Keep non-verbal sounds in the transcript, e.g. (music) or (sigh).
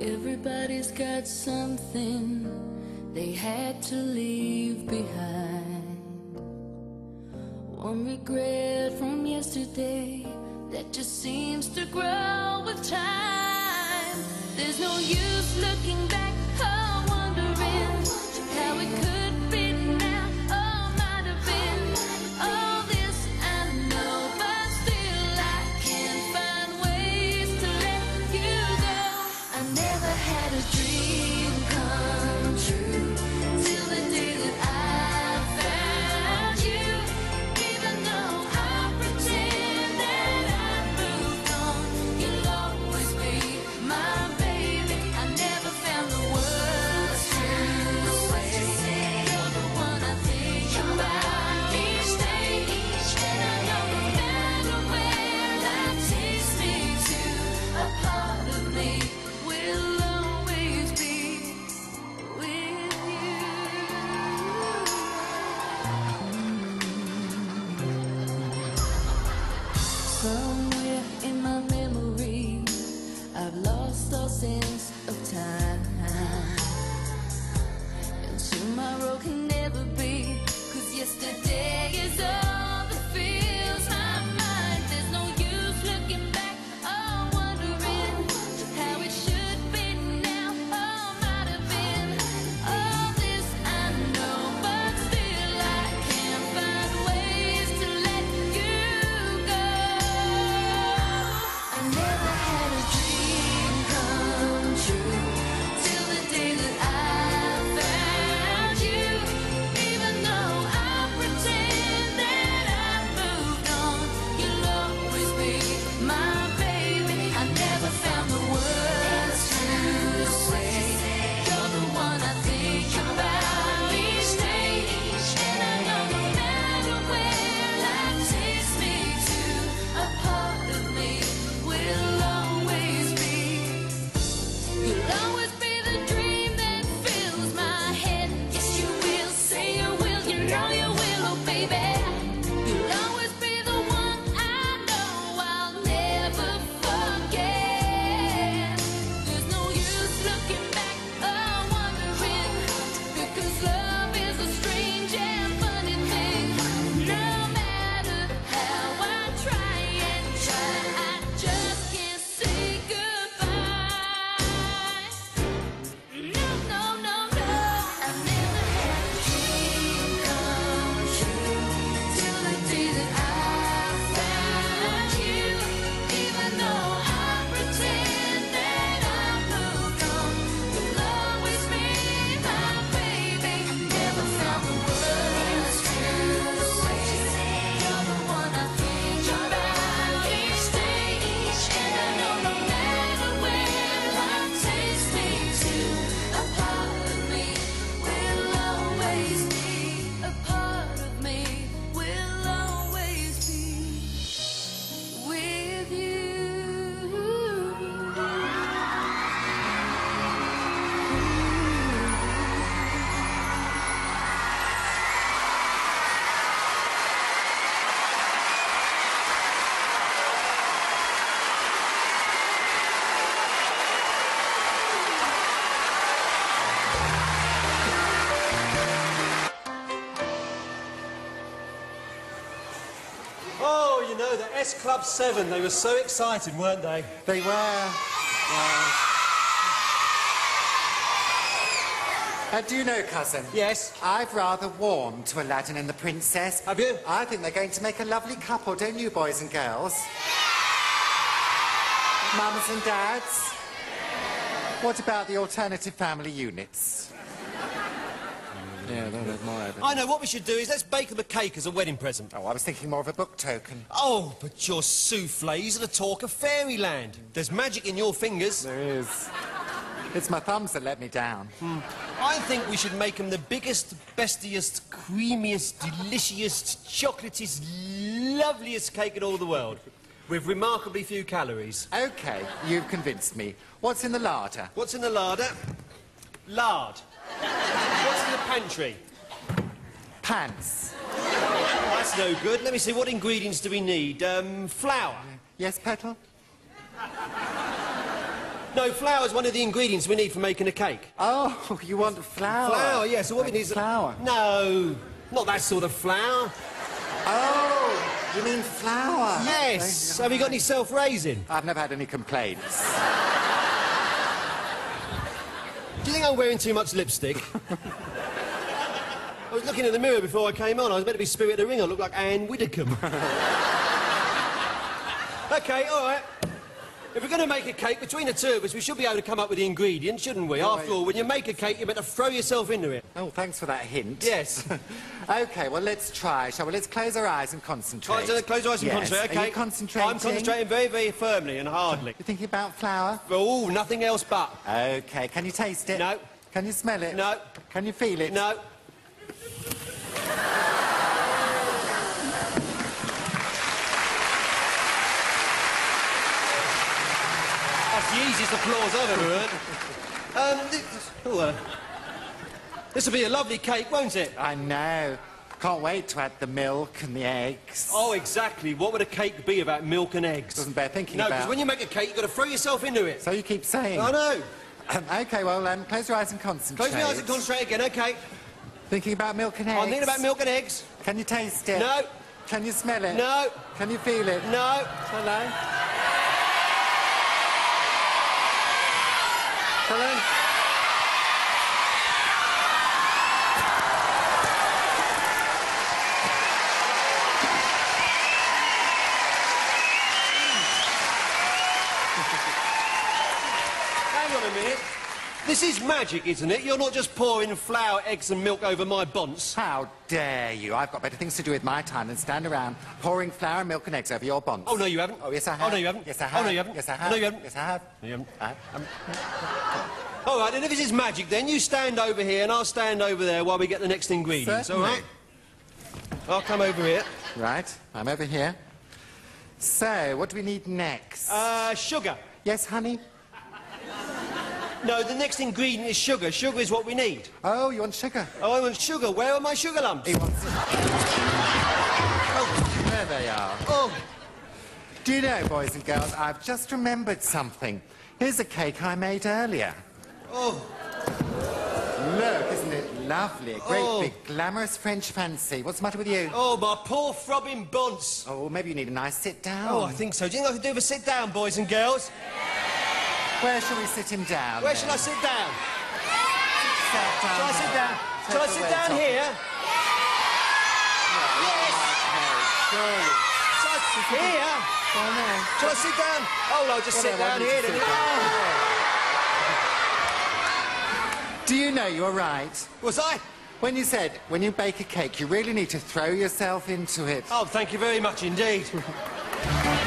Everybody's got something they had to leave behind. One regret from yesterday that just seems to grow with time. There's no use looking back. Club 7. They were so excited, weren't they? They were. And uh, do you know, cousin? Yes. I've rather warmed to Aladdin and the Princess. Have you? I think they're going to make a lovely couple, don't you, boys and girls? Mums and dads? What about the alternative family units? Yeah, don't admire. I know, what we should do is let's bake them a cake as a wedding present. Oh, I was thinking more of a book token. Oh, but your souffles are the talk of fairyland. There's magic in your fingers. There is. It's my thumbs that let me down. Mm. I think we should make them the biggest, bestiest, creamiest, delicious, chocolatiest, loveliest cake in all the world. With remarkably few calories. OK, you've convinced me. What's in the larder? What's in the larder? Lard the pantry? Pants. Oh, that's no good. Let me see, what ingredients do we need? Um, flour? Yes, Petal? No, flour is one of the ingredients we need for making a cake. Oh, (laughs) you want flour? Flour, yeah, so what like we need is... Flour? No, not that sort of flour. Oh, you mean flour? Yes. Have you got any self-raising? I've never had any complaints. Do you think I'm wearing too much lipstick? (laughs) I was looking in the mirror before I came on. I was meant to be Spirit of the Ring. I look like Ann Widdecombe. (laughs) okay, all right. If we're going to make a cake, between the two of us, we should be able to come up with the ingredients, shouldn't we? After all, when you make a cake, you're meant to throw yourself into it. Oh, thanks for that hint. Yes. (laughs) okay, well, let's try, shall we? Let's close our eyes and concentrate. To close your eyes and Yes. concentrate, okay? Are you concentrating? I'm concentrating very, very firmly and hardly. You're thinking about flour? Oh, nothing else but. Okay, can you taste it? No. Can you smell it? No. Can you feel it? No. The applause I've ever heard. Um, this, oh, uh, this will be a lovely cake, won't it? I know. Can't wait to add the milk and the eggs. Oh, exactly. What would a cake be about milk and eggs? Doesn't bear thinking No, because when you make a cake, you've got to throw yourself into it. So you keep saying. I know. Um, okay, well, um, close your eyes and concentrate. Close your eyes and concentrate again, okay? Thinking about milk and eggs. I'm thinking about milk and eggs. Can you taste it? No. Can you smell it? No. Can you feel it? No. Hello? Hello? Hang on a minute. This is magic, isn't it? You're not just pouring flour, eggs and milk over my bonce. How dare you? I've got better things to do with my time than stand around pouring flour, milk and eggs over your bonds. Oh, no, you haven't. Oh, yes, I have. Oh, no, you haven't. Yes, I have. Oh, no, you haven't. Yes, I Oh, have. no, you haven't. Yes, I have. No, you haven't. I have. (laughs) All right, then if this is magic, then you stand over here and I'll stand over there while we get the next ingredients, all Certainly. right? I'll come over here. Right, I'm over here. So, what do we need next? Uh, sugar. yes, honey? No, the next ingredient is sugar. Sugar is what we need. Oh, you want sugar? Oh, I want sugar. Where are my sugar lumps? He wants. Oh, there they are. Oh, Do you know, boys and girls, I've just remembered something. Here's a cake I made earlier. oh, Look, isn't it lovely? A great Oh. big glamorous French fancy. What's the matter with you? oh, my poor throbbing bonce. Oh, maybe you need a nice sit down. Oh, I think so. Do you think I can do with a sit down, boys and girls? Where shall we sit him down? Where then? shall I sit down? Sit down. Shall I sit down? Take Shall I sit down here? Surely. Shall I sit here? Oh, no. Shall I sit down? Oh, no, just sit down here. sit down. Do you know you're right? Was I? When you said when you bake a cake, you really need to throw yourself into it. Oh, thank you very much indeed. (laughs)